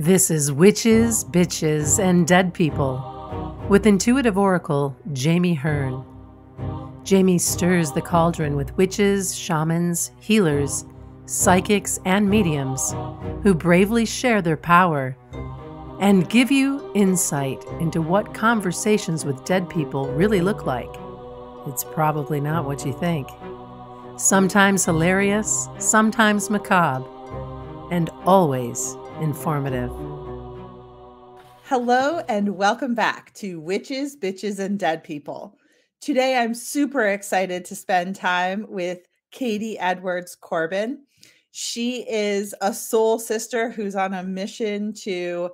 This is Witches, Bitches, and Dead People with intuitive oracle Jami Hearn. Jami stirs the cauldron with witches, shamans, healers, psychics, and mediums who bravely share their power and give you insight into what conversations with dead people really look like. It's probably not what you think. Sometimes hilarious, sometimes macabre, and always informative. Hello, and welcome back to Witches, Bitches, and Dead People. Today, I'm super excited to spend time with Katie Edwards Corbin. She is a soul sister who's on a mission to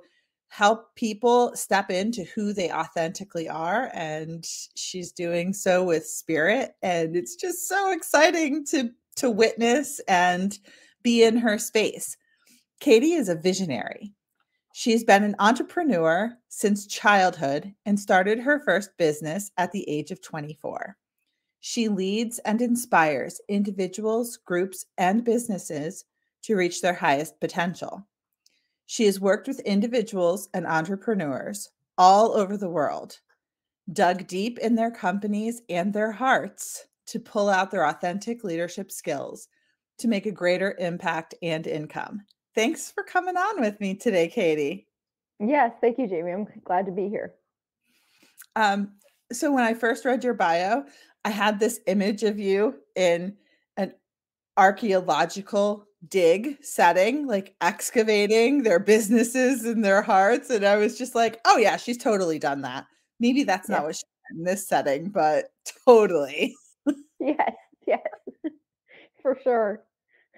help people step into who they authentically are. And she's doing so with spirit. And it's just so exciting to, to witness and be in her space. Katie is a visionary. She's been an entrepreneur since childhood and started her first business at the age of 24. She leads and inspires individuals, groups, and businesses to reach their highest potential. She has worked with individuals and entrepreneurs all over the world, dug deep in their companies and their hearts to pull out their authentic leadership skills to make a greater impact and income. Thanks for coming on with me today, Katie. Yes, thank you, Jami. I'm glad to be here. Um, so when I first read your bio, I had this image of you in an archaeological dig setting, like excavating their businesses and their hearts. And I was just like, oh, yeah, she's totally done that. Maybe that's yeah. not what she's in this setting, but totally. yes, yes, for sure.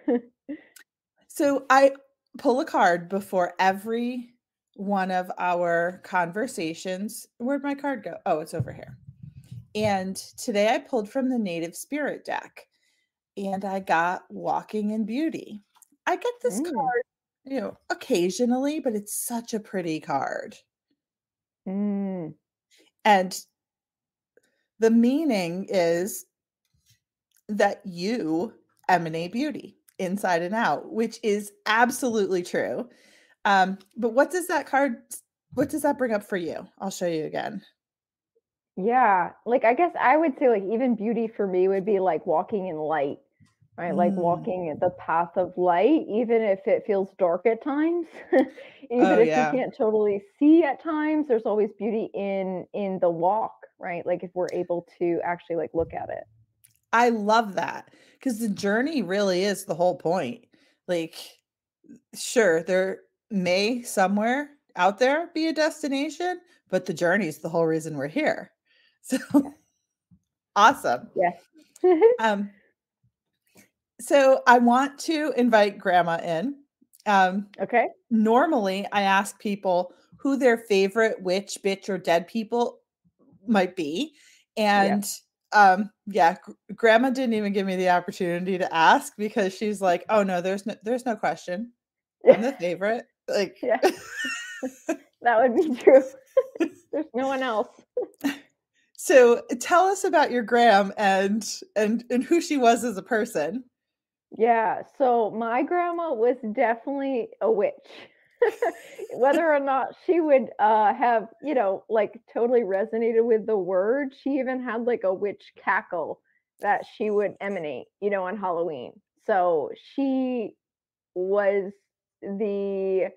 so I pull a card before every one of our conversations. Where'd my card go? Oh, it's over here. And today I pulled from the Native Spirit deck and I got Walking in Beauty. I get this mm. card, you know, occasionally, but it's such a pretty card. Mm. And the meaning is that you emanate beauty inside and out, which is absolutely true. Um, but what does that card what does that bring up for you? I'll show you again. Yeah, like I guess I would say like even beauty for me would be like walking in light, right? Mm. Like walking the path of light, even if it feels dark at times, even oh, if yeah. you can't totally see at times, there's always beauty in in the walk, right? Like if we're able to actually like look at it. I love that because the journey really is the whole point. Like, sure, there may somewhere out there be a destination, but the journey is the whole reason we're here. So awesome. Yeah. um, so I want to invite grandma in. Um, okay. Normally, I ask people who their favorite witch, bitch, or dead people might be. And yeah um yeah grandma didn't even give me the opportunity to ask because she's like oh no there's no there's no question. I'm the favorite. Like yeah. That would be true. There's no one else. So tell us about your gram and and and who she was as a person. Yeah so my grandma was definitely a witch whether or not she would uh, have, you know, like totally resonated with the word, she even had like a witch cackle that she would emanate, you know, on Halloween. So she was the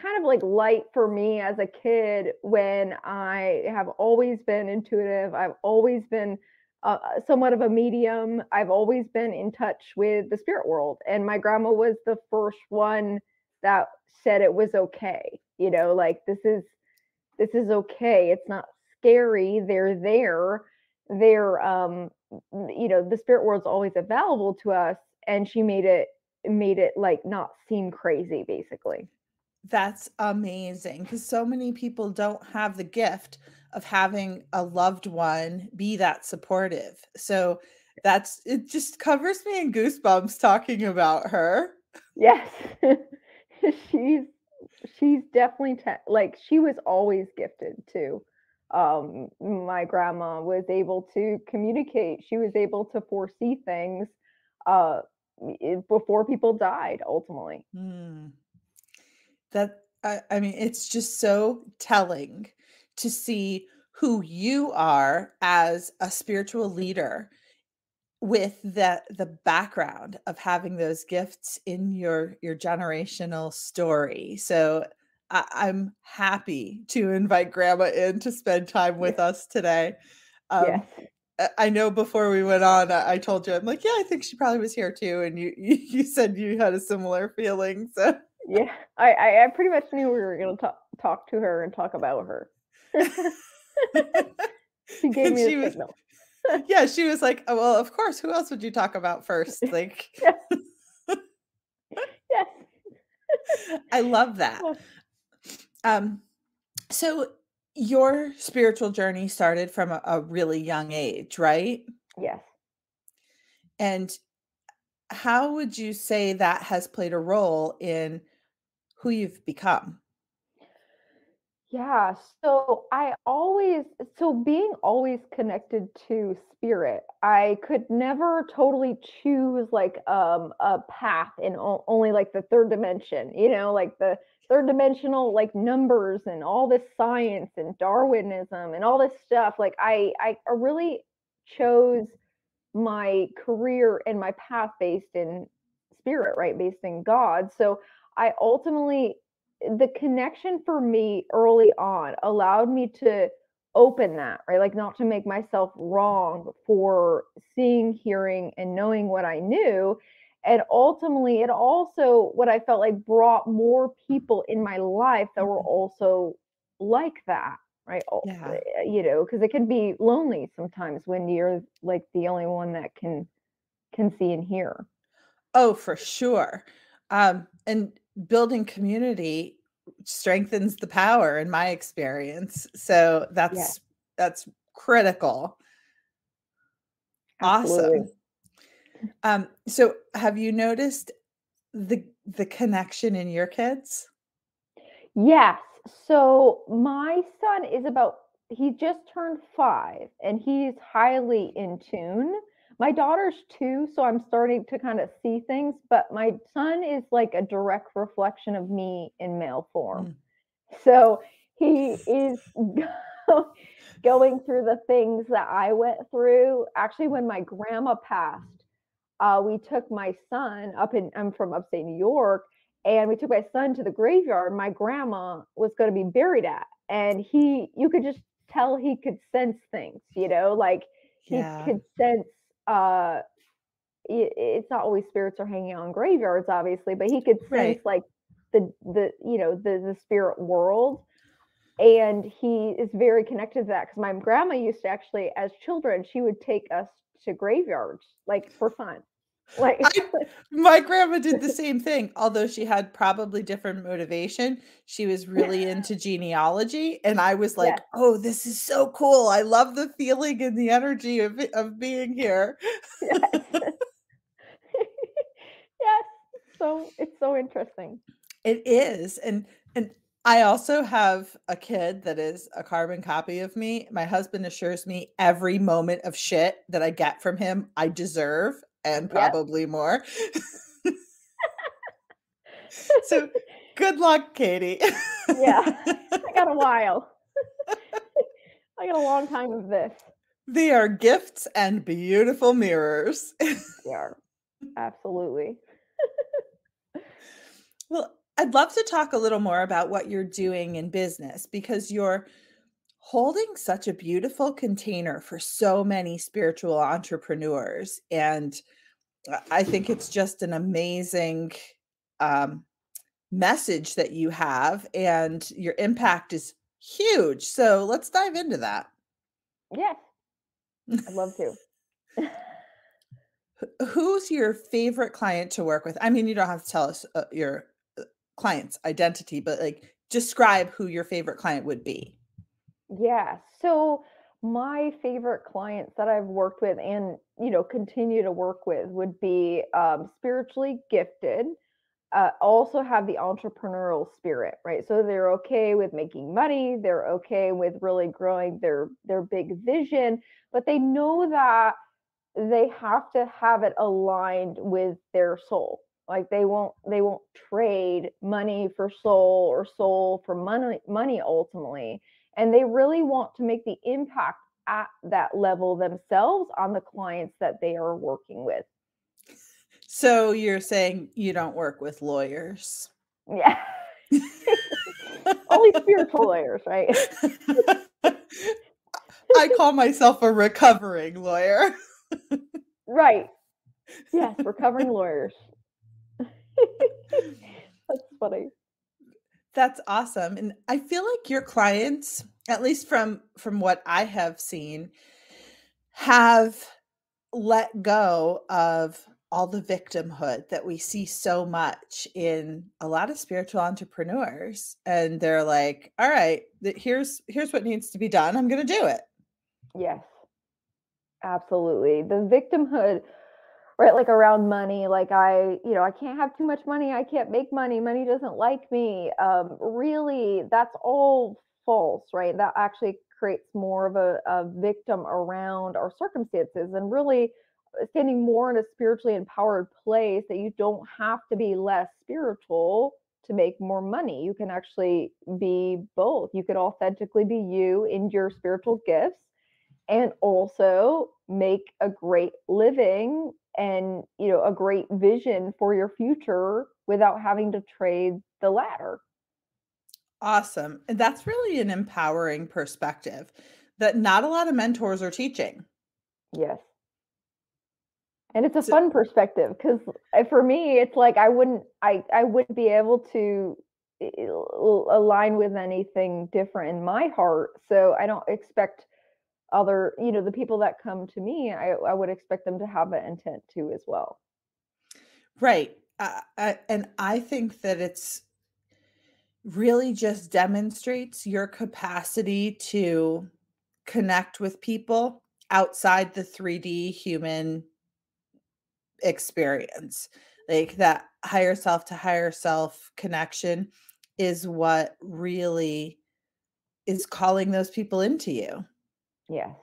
kind of like light for me as a kid when I have always been intuitive. I've always been uh, somewhat of a medium. I've always been in touch with the spirit world. And my grandma was the first one that said it was okay you know like this is this is okay it's not scary they're there they're um you know the spirit world's always available to us and she made it made it like not seem crazy basically. That's amazing because so many people don't have the gift of having a loved one be that supportive so that's it just covers me in goosebumps talking about her. Yes she's she's definitely te- like she was always gifted too. Um, my grandma was able to communicate. She was able to foresee things uh, before people died. Ultimately, mm. that I, I mean, it's just so telling to see who you are as a spiritual leader with the the background of having those gifts in your your generational story. So I, I'm happy to invite Grandma in to spend time with us today. Um, Yes. I know before we went on, I, I told you I'm like, yeah, I think she probably was here too, and you you, you said you had a similar feeling. So Yeah. I, I, pretty much knew we were going to talk, talk to her and talk about her. she gave And me the signal. yeah, she was like, oh, well, of course. Who else would you talk about first? Like, Yes. I love that. Um, so your spiritual journey started from a, a really young age, right? Yes. And how would you say that has played a role in who you've become? Yeah, so I always so being always connected to spirit, I could never totally choose like um a path in o- only like the third dimension, you know, like the third dimensional like numbers and all this science and Darwinism and all this stuff. Like I I really chose my career and my path based in spirit, right? Based in God. So I ultimately the connection for me early on allowed me to open that, right? Like not to make myself wrong for seeing, hearing, and knowing what I knew. And ultimately, it also, what I felt like brought more people in my life that were Mhm. also like that, right? Yeah. uh, You know, because it can be lonely sometimes when you're like the only one that can can see and hear. Oh, for sure. Um, and building community strengthens the power in my experience. So that's that's critical. Absolutely. Awesome. Um, so have you noticed the the connection in your kids? Yes. So my son is about, he just turned five and he's highly in tune. My daughter's two, so I'm starting to kind of see things, but my son is like a direct reflection of me in male form. So he is going through the things that I went through. Actually, when my grandma passed, uh, we took my son up in, I'm from upstate New York, and we took my son to the graveyard my grandma was going to be buried at. And he, you could just tell he could sense things, you know, like he Yeah. could sense, uh, i- it's not always spirits are hanging out in graveyards, obviously, but he could sense Right. like the the you know the the spirit world and he is very connected to that because my grandma used to actually as children she would take us to graveyards like for fun like I my grandma did the same thing, although she had probably different motivation. She was really into genealogy, and I was like, Yes. "Oh, this is so cool. I love the feeling and the energy of of being here." yes yes so it's so interesting It is. And and I also have a kid that is a carbon copy of me. My husband assures me every moment of shit that I get from him, I deserve and Yep. probably more. so good luck, Katie. yeah i got a while i got a long time of this they are gifts and beautiful mirrors. they are absolutely Well, I'd love to talk a little more about what you're doing in business because you're holding such a beautiful container for so many spiritual entrepreneurs. And I think it's just an amazing um, message that you have, and your impact is huge. So let's dive into that. yes i'd love to Who's your favorite client to work with? I mean, you don't have to tell us uh, your uh, client's identity, but like describe who your favorite client would be. Yeah. So my favorite clients that I've worked with and you know continue to work with would be um, spiritually gifted. Uh, also have the entrepreneurial spirit, right? So they're okay with making money. They're okay with really growing their their big vision, but they know that they have to have it aligned with their soul, like they won't they won't trade money for soul or soul for money money ultimately and they really want to make the impact at that level themselves on the clients that they are working with. So you're saying you don't work with lawyers? Yeah. Only spiritual lawyers right? I call myself a recovering lawyer. Right. Yes recovering lawyers. That's funny. That's awesome. And I feel like your clients, at least from from what I have seen, have let go of all the victimhood that we see so much in a lot of spiritual entrepreneurs and they're like all right here's here's what needs to be done i'm going to do it yes absolutely the victimhood right like around money like i you know i can't have too much money i can't make money money doesn't like me um really that's all false right that actually creates more of a, a victim around our circumstances and really uh, standing more in a spiritually empowered place that you don't have to be less spiritual to make more money you can actually be both you could authentically be you in your spiritual gifts and also make a great living and you know a great vision for your future without having to trade the latter. Awesome and that's really an empowering perspective that not a lot of mentors are teaching. Yes. And it's a so, fun perspective because eh, for me it's like i wouldn't i i wouldn't be able to eh, eh, align with anything different in my heart so i don't expect other you know the people that come to me i, I would expect them to have that intent too as well. Right. Uh, I, and i think that it's really just demonstrates your capacity to connect with people outside the 3d human experience. Like that higher self to higher self connection is what really is calling those people into you Yes.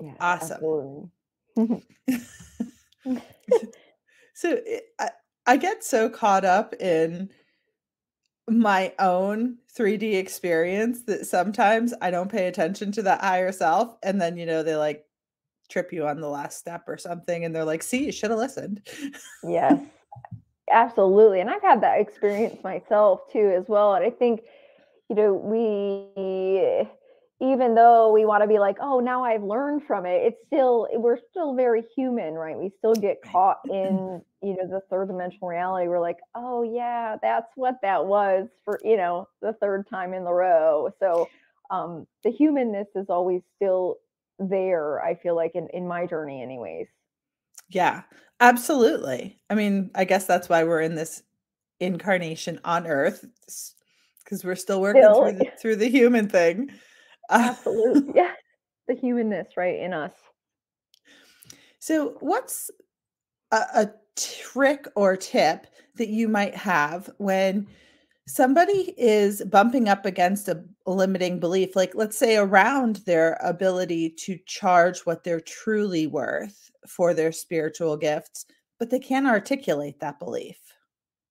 Yeah. Awesome. so it, I, I get so caught up in my own 3D experience that sometimes I don't pay attention to that higher self. And then, you know, they like trip you on the last step or something. And they're like, see, you should have listened. yes, absolutely. And I've had that experience myself too, as well. And I think, you know, we even though we want to be like, oh, now I've learned from it, it's still we're still very human, right? We still get caught in, you know, the third dimensional reality. We're like, oh yeah, that's what that was for, you know, the third time in the row. So um the humanness is always still there, I feel like in, in my journey, anyways. Yeah, absolutely. I mean, I guess that's why we're in this incarnation on earth because we're still working still, through the, through the human thing. Absolutely. yeah. The humanness, right, in us. So, what's a, a trick or tip that you might have when somebody is bumping up against a limiting belief, like let's say around their ability to charge what they're truly worth for their spiritual gifts, but they can't articulate that belief?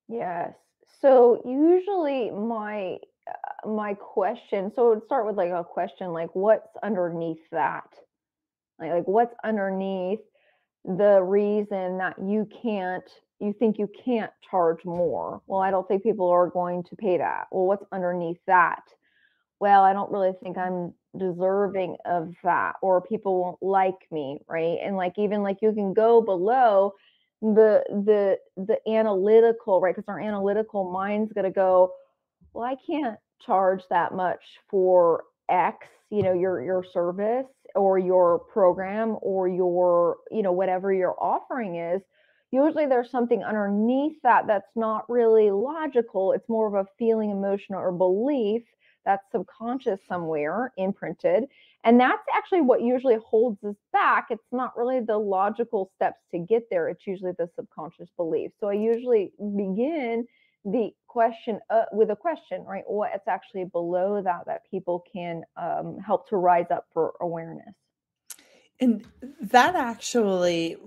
Yes. So, usually, my Uh, my question so it would start with like a question like what's underneath that? Like, like what's underneath the reason that you can't you think you can't charge more? Well i don't think people are going to pay that. Well what's underneath that? Well i don't really think i'm deserving of that or people won't like me right? And like even like you can go below the the the analytical right? Because our analytical mind's going to go well i can't charge that much for X, you know, your your service or your program or your, you know, whatever your offering is, usually there's something underneath that that's not really logical. It's more of a feeling, emotion, or belief that's subconscious somewhere imprinted. And that's actually what usually holds us back. It's not really the logical steps to get there, it's usually the subconscious belief. So I usually begin the question uh, with a question, right? What's actually below that that people can um, help to rise up for awareness. And that actually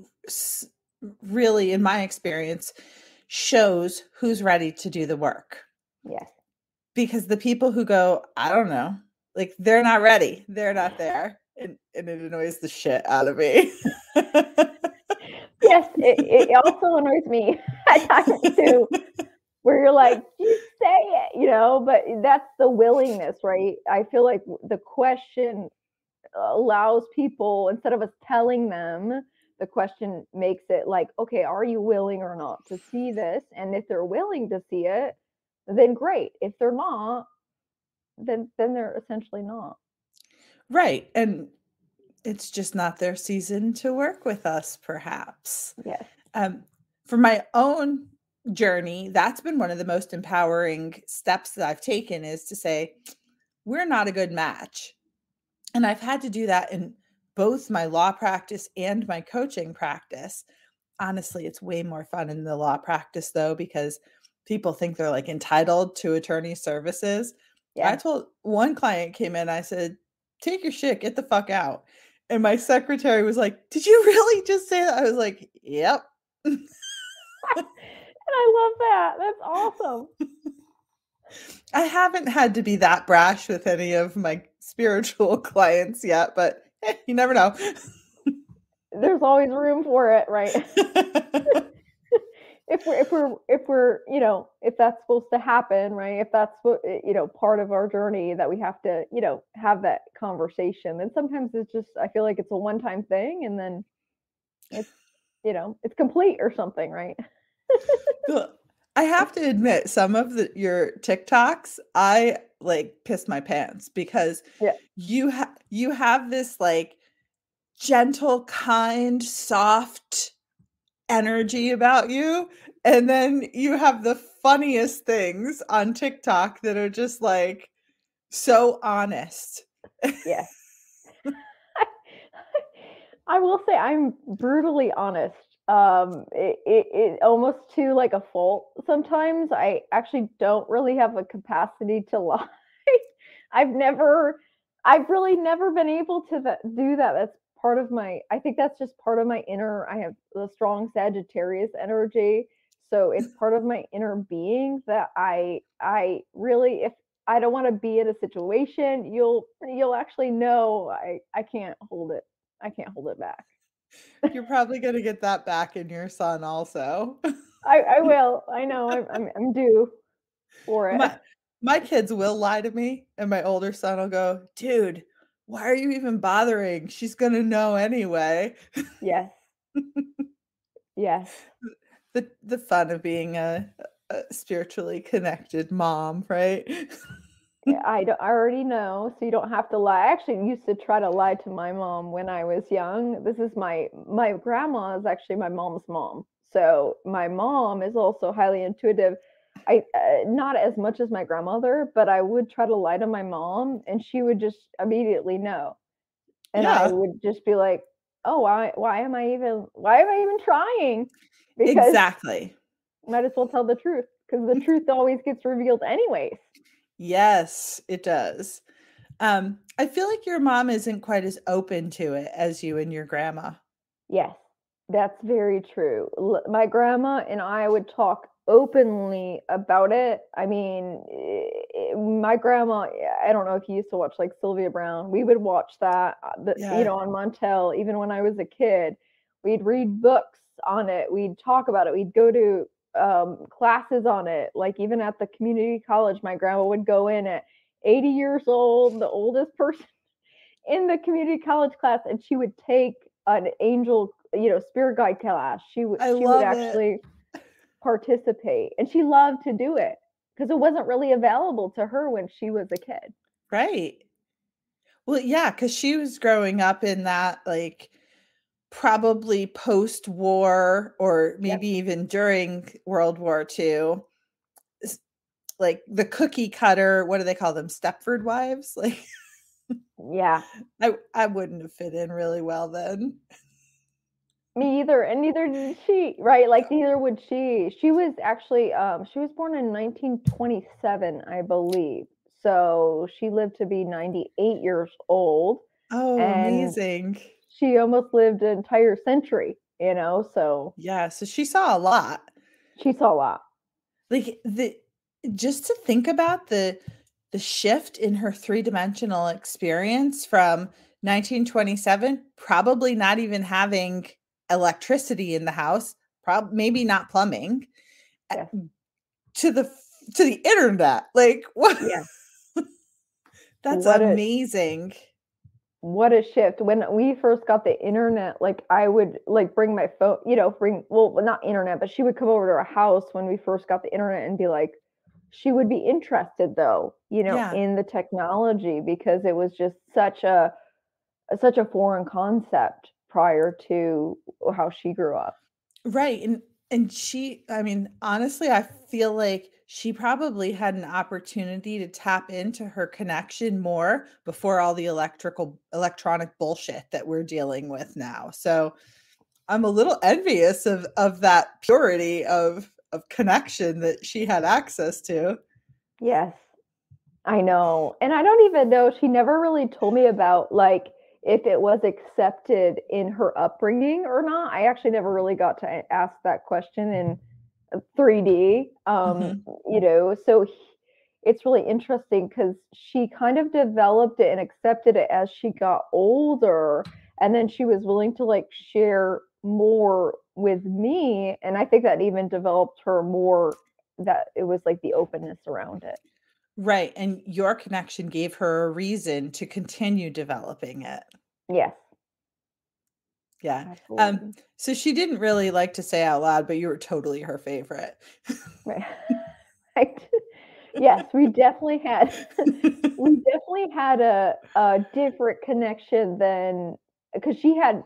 really, in my experience, shows who's ready to do the work. Yes. Because the people who go, I don't know, like they're not ready, they're not there. And, and it annoys the shit out of me. yes, it, it also annoys me at times too, where you're like, just say it, you know, but that's the willingness, right? I feel like the question allows people, instead of us telling them, the question makes it like, okay, are you willing or not to see this? And if they're willing to see it, then great. If they're not, then then they're essentially not. Right. And it's just not their season to work with us, perhaps. Yes. Um, for my own journey, that's been one of the most empowering steps that I've taken is to say, we're not a good match. And I've had to do that in both my law practice and my coaching practice. Honestly, it's way more fun in the law practice though, because people think they're like entitled to attorney services. Yeah. I told one client came in, I said, take your shit, get the fuck out. And my secretary was like, Did you really just say that? I was like, Yep. and I love that. That's awesome. I haven't had to be that brash with any of my spiritual clients yet, but eh, you never know. There's always room for it, right? if we're if we're if we're you know if that's supposed to happen, right? If that's what eh, you know part of our journey that we have to you know have that conversation, then sometimes it's just I feel like it's a one time thing, and then it's you know it's complete or something, right? I have to admit, some of the, your TikToks, I like piss my pants because yeah. you have you have this like gentle, kind, soft energy about you, and then you have the funniest things on TikTok that are just like so honest. Yeah. I will say I'm brutally honest um it, it, it almost to like a fault sometimes. I actually don't really have a capacity to lie. I've never i've really never been able to that, do that. That's part of my i think that's just part of my inner i have the strong sagittarius energy. So it's part of my inner being that i i really if i don't want to be in a situation you'll you'll actually know i i can't hold it i can't hold it back you're probably going to get that back in your son also. I, I will. I know. I'm, I'm, I'm due for it. My, my kids will lie to me, and my older son will go, dude, why are you even bothering? She's going to know anyway. Yes. yes. The, the fun of being a, a spiritually connected mom, right? I, don't, I already know, so you don't have to lie. I actually used to try to lie to my mom when I was young. This is my my grandma is actually my mom's mom, so my mom is also highly intuitive. I uh, not as much as my grandmother, but I would try to lie to my mom, and she would just immediately know, and yeah. I would just be like, "Oh, why why am I even why am I even trying?" Because exactly. Might as well tell the truth because the truth always gets revealed anyways. Yes, it does. Um, I feel like your mom isn't quite as open to it as you and your grandma. Yes, that's very true. L- my grandma and I would talk openly about it. I mean, it, my grandma, I don't know if you used to watch like Sylvia Browne. We would watch that, uh, the, yeah. you know, on Montel, even when I was a kid. We'd read books on it. We'd talk about it. We'd go to um, classes on it. Like even at the community college, my grandma would go in at 80 years old, the oldest person in the community college class, and she would take an angel, you know, spirit guide class. She would she would actually it. participate, and she loved to do it because it wasn't really available to her when she was a kid. Right. Well, yeah, because she was growing up in that like probably post war or maybe yep. even during World War II, like the cookie cutter, what do they call them? Stepford wives? Like, yeah, I, I wouldn't have fit in really well then. Me either, and neither did she, right? Like neither would she. She was actually um she was born in 1927, I believe. So she lived to be 98 years old. Oh, amazing she almost lived an entire century you know, so Yeah, so she saw a lot. she saw a lot. Like the just to think about the the shift in her three-dimensional experience from 1927, probably not even having electricity in the house, prob maybe not plumbing, eh, Yes. to the to the internet. Like what? Yeah. That's What a- amazing. What a shift when we first got the internet like i would like bring my phone you know bring well not internet but she would come over to our house when we first got the internet and be like she would be interested though you know Yeah. in the technology because it was just such a such a foreign concept prior to how she grew up Right. And and she, I mean, honestly, I feel like she probably had an opportunity to tap into her connection more before all the electrical electronic bullshit that we're dealing with now. So I'm a little envious of of that purity of of connection that she had access to. Yes, I know. And I don't even know, she never really told me about like if it was accepted in her upbringing or not. I actually never really got to ask that question uh, 3D. Um, you know, so h- it's really interesting because she kind of developed it and accepted it as she got older. And then she was willing to like share more with me. And I think that even developed her more that it was like the openness around it. Right. And your connection gave her a reason to continue developing it. Yes. Yeah. Absolutely. So she didn't really like to say out loud, but you were totally her favorite. Right. right. Yes, we definitely had we definitely had a a different connection than because she had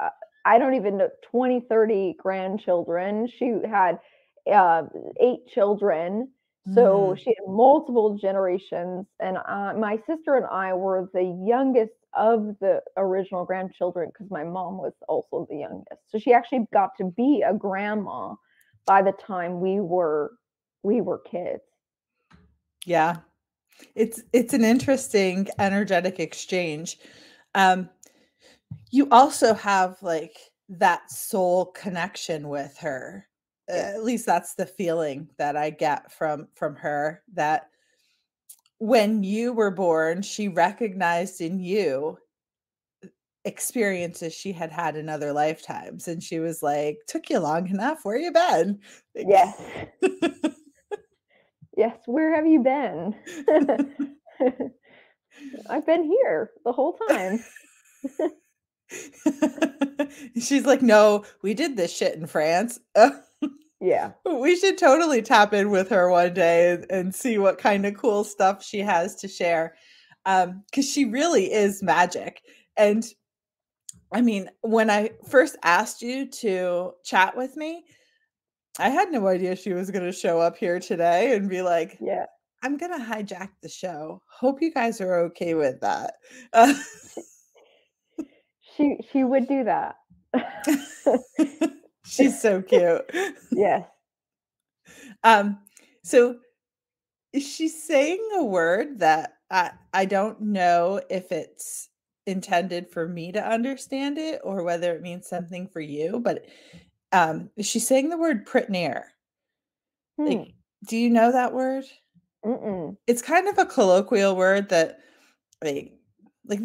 uh, I don't even know 20 30 grandchildren. She had uh, eight children. So Mhm. she had multiple generations and uh, my sister and I were the youngest of the original grandchildren because my mom was also the youngest. So she actually got to be a grandma by the time we were we were kids. Yeah. It's it's an interesting energetic exchange. Um you also have like that soul connection with her. Yeah. At least that's the feeling that I get from from her that when you were born, she recognized in you uh, experiences she had had in other lifetimes and she was like took you long enough where you been Yes. yes, where have you been? I've been here the whole time. She's like, no, we did this shit in France. Yeah. we should totally tap in with her one day and, and see what kind of cool stuff she has to share. Um, because she really is magic. And I mean, when I first asked you to chat with me, I had no idea she was going to show up here today and be like, Yeah. I'm going to hijack the show. Hope you guys are okay with that. She she would do that. she's so cute. yeah. Um, so is she saying a word that I I don't know if it's intended for me to understand it or whether it means something for you, but um is she saying the word pritneer? Hmm. Like, do you know that word? Mm-mm. It's kind of a colloquial word that like like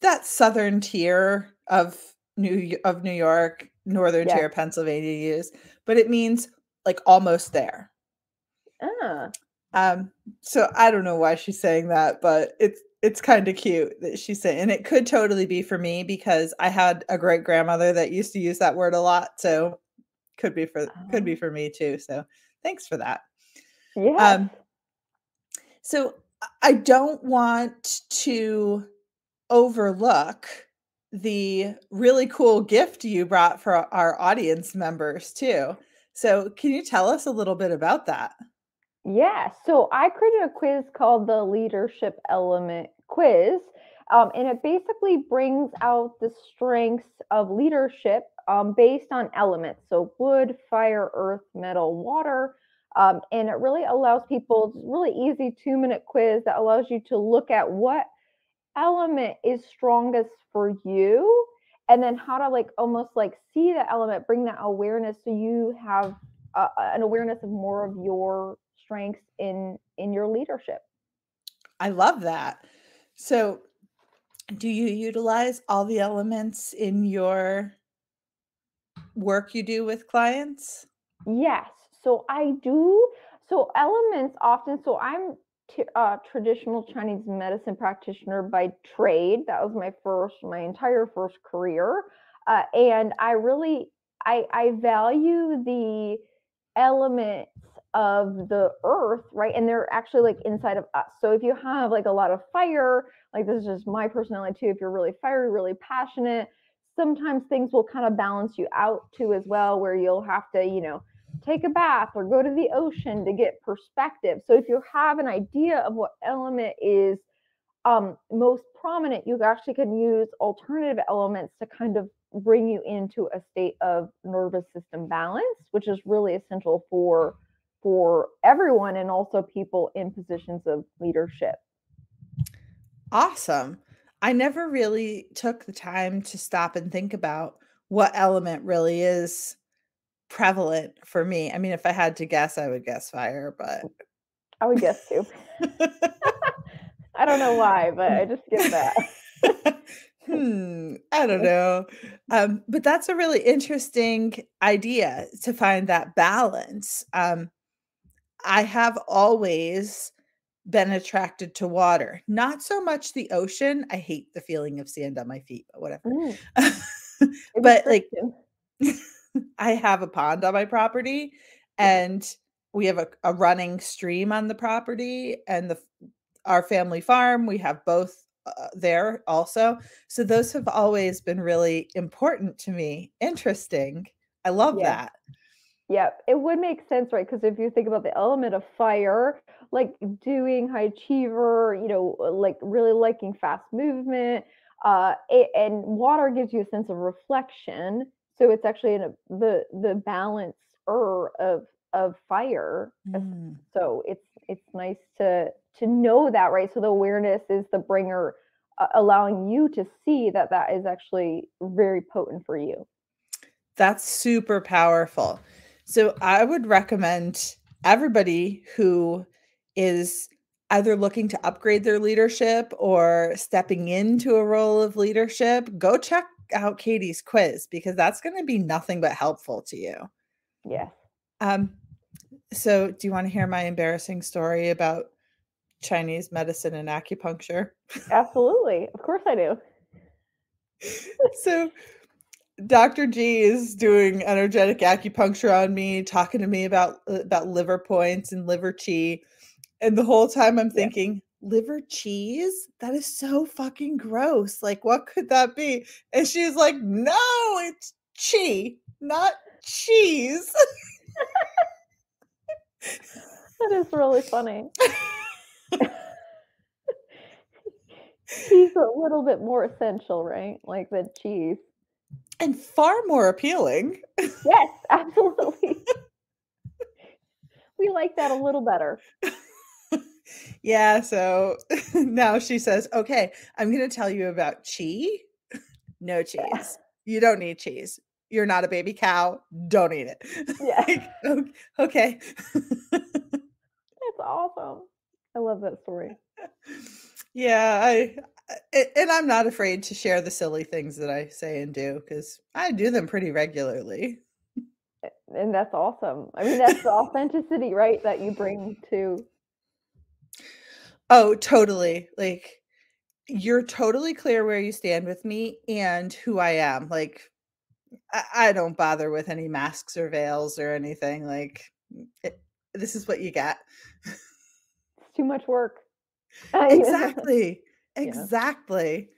that southern tier of New of New York, northern Yeah. tier of Pennsylvania use, but it means like almost there. Ah. Um, so I don't know why she's saying that, but it's it's kind of cute that she's saying, and it could totally be for me because I had a great grandmother that used to use that word a lot. So could be for could be Oh. for me too. So thanks for that. Yeah. Um, So I don't want to overlook the really cool gift you brought for our audience members too. So can you tell us a little bit about that? Yeah, so I created a quiz called the Leadership Element Quiz. Um, and it basically brings out the strengths of leadership um, based on elements. So, wood, fire, earth, metal, water. Um, and it really allows people, it's really easy two minute quiz that allows you to look at what element is strongest for you and then how to like almost like see the element, bring that awareness so you have uh, an awareness of more of your strengths in in your leadership. I love that. So, do you utilize all the elements in your work you do with clients? Yes. So I do. So elements often. So I'm uh, traditional Chinese medicine practitioner by trade. That was my first, my entire first career, uh, and I really, I, I value the elements of the earth, right? And they're actually like inside of us. So if you have like a lot of fire, like this is just my personality too. If you're really fiery, really passionate, sometimes things will kind of balance you out too as well, where you'll have to, you know, take a bath or go to the ocean to get perspective. So if you have an idea of what element is um, most prominent, you actually can use alternative elements to kind of bring you into a state of nervous system balance, which is really essential for for everyone and also people in positions of leadership. Awesome. I never really took the time to stop and think about what element really is prevalent for me. I mean, if I had to guess, I would guess fire, but I would guess too. I don't know why, but I just get that. hmm, I don't know. Um, but that's a really interesting idea to find that balance. Um, I have always been attracted to water, not so much the ocean. I hate the feeling of sand on my feet, but whatever. Mm. but like, I have a pond on my property and we have a, a running stream on the property and the our family farm we have both uh, there also so those have always been really important to me interesting i love yeah. that yeah, it would make sense, right? Because if you think about the element of fire, like doing high achiever, you know, uh, like really liking fast movement, uh, it, and water gives you a sense of reflection. So it's actually in a, the the balancer of of fire. Mm. So it's it's nice to to know that, right? So the awareness is the bringer, uh, allowing you to see that that is actually very potent for you. That's super powerful. So I would recommend everybody who is either looking to upgrade their leadership or stepping into a role of leadership, go check out Katie's quiz because that's going to be nothing but helpful to you. Yeah. Um so do you want to hear my embarrassing story about Chinese medicine and acupuncture? Absolutely. Of course I do. so Dr. G is doing energetic acupuncture on me, talking to me about uh, about liver points and liver chi. And the whole time I'm thinking. Liver cheese? That is so fucking gross. Like, what could that be? And she's like, no, it's chi, not cheese. that is really funny. He's a little bit more essential, right? Like the cheese and far more appealing. Yes, absolutely. we like that a little better. yeah, so now she says, "Okay, I'm going to tell you about chi. No cheese. Yeah. You don't need cheese. You're not a baby cow. Don't eat it." Yeah. like, okay. That's awesome. I love that story. Yeah, I and I'm not afraid to share the silly things that I say and do because I do them pretty regularly. And that's awesome. I mean, that's the authenticity, right? That you bring to. Oh, totally. Like, you're totally clear where you stand with me and who I am. Like, I, I don't bother with any masks or veils or anything. Like, it, this is what you get. It's too much work. exactly. Exactly.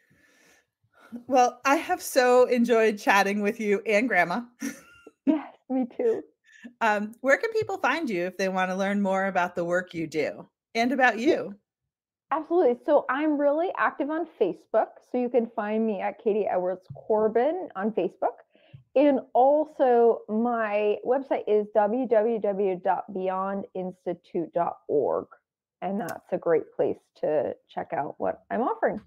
Yeah. Well, I have so enjoyed chatting with you and Grandma. yes, me too. Um, where can people find you if they want to learn more about the work you do and about you? Absolutely. So I'm really active on Facebook. So you can find me at Katie Edwards Corbin on Facebook. And also, my website is www.beyondinstitute.org and that's a great place to check out what I'm offering.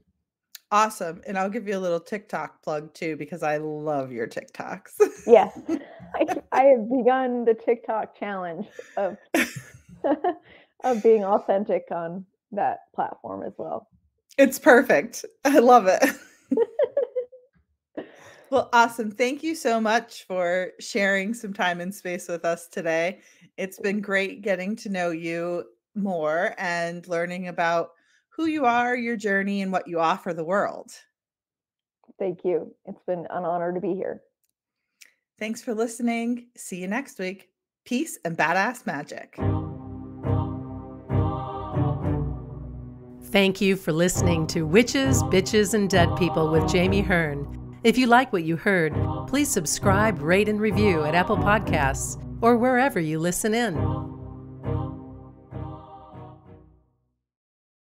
Awesome. And I'll give you a little TikTok plug too because I love your TikToks. yes. I, I have begun the TikTok challenge of of being authentic on that platform as well. It's perfect. I love it. well, awesome. Thank you so much for sharing some time and space with us today. It's been great getting to know you more and learning about who you are, your journey, and what you offer the world. Thank you. It's been an honor to be here. Thanks for listening. See you next week. Peace and badass magic. Thank you for listening to Witches, Bitches, and Dead People with Jami Hearn. If you like what you heard, please subscribe, rate, and review at Apple Podcasts or wherever you listen in.